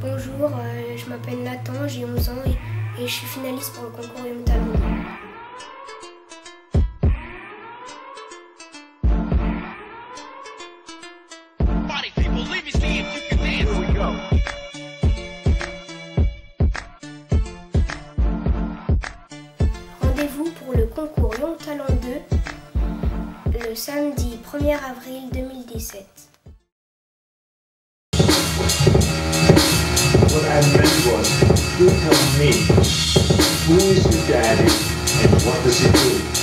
Bonjour, euh, je m'appelle Nathan, j'ai 11 ans et, et je suis finaliste pour le concours Talent. Rendez-vous pour le concours Young Talent 2 le samedi 1er avril 2017. I was, you tell me, who is your daddy and what does he do?